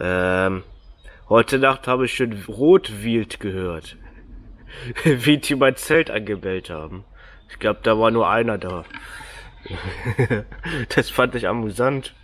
Ähm, heute Nacht habe ich schon Rotwild gehört. Wie die mein Zelt angebellt haben. Ich glaube, da war nur einer da. das fand ich amüsant.